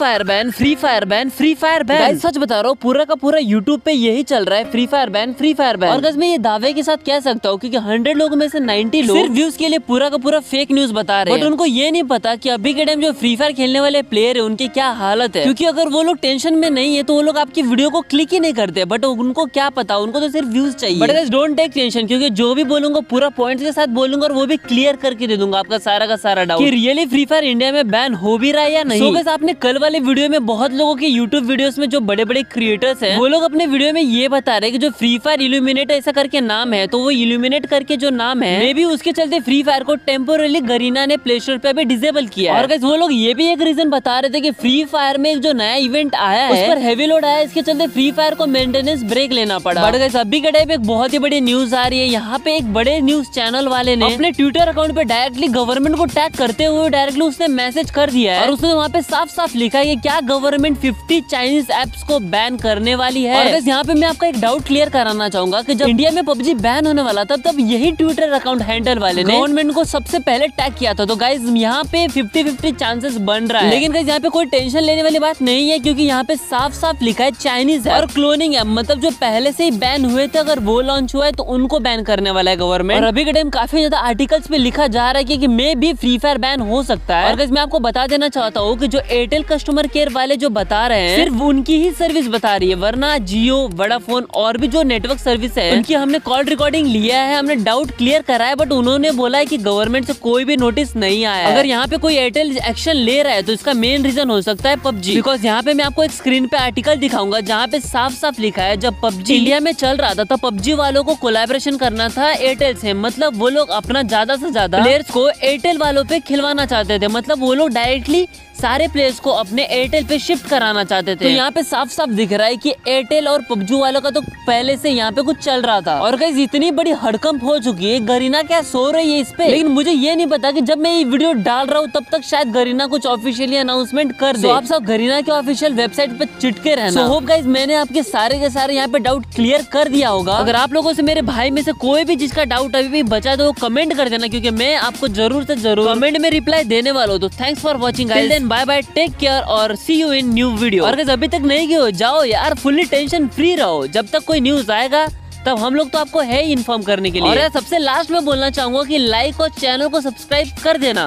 Fire ban Free Fire ban Free Fire ban सच बता रहा हूँ पूरा का पूरा यूट्यूब पे यही चल रहा है Free Fire ban Free Fire ban और मैं ये दावे के साथ कह सकता हूँ क्योंकि हंड्रेड लोगों में से नाइन्टी लोग सिर्फ़ व्यूज़ के लिए पूरा का पूरा फेक न्यूज़ बता रहे हैं। बट उनको ये नहीं पता की अभी के टाइम जो फ्री फायर खेलने वाले प्लेयर है उनकी क्या हालत है। क्यूँकी अगर वो लोग टेंशन में नहीं है तो वो लोग आपकी वीडियो को क्लिक ही नहीं करते। बट उनको क्या पता उनको तो सिर्फ़ व्यूज़ चाहिए। बट डोंट टेक टेंशन क्योंकि जो भी बोलूँगा पूरा पॉइंट के साथ बोलूँगा और वो भी क्लियर करके दे दूँगा आपका सारा का सारा doubt really Free Fire India में बैन हो भी रहा है या नहीं? so, आपने कल वाले वीडियो में बहुत लोगों के यूट्यूब वीडियोस में जो बड़े बड़े क्रिएटर्स हैं, वो लोग अपने वीडियो में ये बता रहे हैं कि जो फ्री फायर इल्यूमिनेट ऐसा करके नाम है तो वो इल्यूमिनेट करके जो नाम है मे भी उसके चलते फ्री फायर को टेम्पोरली गरीना ने प्ले स्टोर पे भी डिजेबल किया और वो लोग ये भी एक रीजन बता रहे थे की फ्री फायर में जो नया इवेंट आया है, उस पर हैवी लोड आया इसके चलते फ्री फायर को मेंटेनेंस ब्रेक लेना पड़ा। और बट अभी के टाइम एक बहुत ही बड़ी न्यूज़ आ रही है, यहाँ पे एक बड़े न्यूज़ चैनल वाले ने अपने ट्विटर अकाउंट पे डायरेक्टली गवर्नमेंट को टैग करते हुए डायरेक्टली उसने मैसेज कर दिया है और उसने वहाँ पे साफ़ साफ़ लिखा है क्या गवर्नमेंट 50 चाइनीज़ एप्स को बैन करने वाली है? और यहाँ पे मैं आपका एक डाउट क्लियर कराना चाहूँगा कि जब इंडिया में पबजी बैन होने वाला था तब यही ट्विटर अकाउंट हैंडल वाले ने गवर्नमेंट को सबसे पहले टैग किया था। तो गाइज़ यहाँ पे फिफ्टी फिफ्टी चांसेस बन रहा है। लेकिन यहाँ पे कोई टेंशन लेने वाली बात नहीं है क्योंकि यहाँ पे साफ़ साफ़ लिखा है चाइनीज़ और क्लोनिंग एप मतलब जो पहले से ही बैन हुए थे अगर वो लॉन्च हुआ है तो उनको बैन करने वाला है गवर्नमेंट और अभी के टाइम काफ़ी ज़्यादा आर्टिकल्स पे लिखा जा रहा है की मे भी फ्री फायर बैन हो सकता है। और मैं आपको बता देना चाहता हूँ की जो एयरटेल कस्टमर केयर वाले जो बता रहे हैं, सिर्फ़ उनकी ही सर्विस बता रही है। वरना जियो, वोडाफोन और भी जो नेटवर्क सर्विस है, उनकी हमने कॉल रिकॉर्डिंग लिया है, हमने डाउट क्लियर करा है बट उन्होंने बोला है की गवर्नमेंट से कोई भी नोटिस नहीं आया अगर यहाँ पे कोई एयरटेल एक्शन ले रहा है तो इसका मेन रीजन हो सकता है पबजी। बिकॉज़ यहाँ पे मैं आपको एक स्क्रीन पे आर्टिकल दिखाऊँगा, जहाँ पे साफ़ साफ़ लिखा है, जब पबजी इंडिया में चल रहा था तो पबजी वालों को कोलेबोरेशन करना था एयरटेल से। मतलब वो लोग अपना ज़्यादा से ज़्यादा प्लेयर्स को एयरटेल वालों पे खिलवाना चाहते थे। मतलब वो लोग डायरेक्टली सारे प्लेयर्स को अपने एयरटेल पे शिफ्ट कराना चाहते थे। तो यहाँ पे साफ़ साफ़ दिख रहा है कि एयरटेल और पबजू वालों का तो पहले से यहाँ पे कुछ चल रहा था। और कहीं इतनी बड़ी हड़कंप हो चुकी है गरीना क्या सो रही है इस पे? लेकिन मुझे ये नहीं पता की जब मैं ये वीडियो डाल रहा हूँ तब तक शायद गरीना कुछ ऑफिशियली अनाउंसमेंट कर दे। आप सब गरीना के ऑफिशियल वेबसाइट पे चिटके रहना। होप गाइज़ मैंने आपके सारे के सारे यहाँ पे डाउट क्लियर कर दिया होगा। अगर आप लोगों से मेरे भाई में से कोई भी जिसका डाउट अभी भी बचा तो वो कमेंट कर देना क्योंकि मैं आपको ज़रूर से ज़रूर कमेंट में रिप्लाई देने वाला हूँ। तो thanks for watching bye bye take care care और see you in new video और अभी तक नहीं गए जाओ यार फुल्ली टेंशन फ्री रहो। जब तक कोई न्यूज़ आएगा तब हम लोग तो आपको है ही इन्फॉर्म करने के लिए। और सबसे लास्ट में बोलना चाहूँगा कि लाइक और चैनल को सब्सक्राइब कर देना।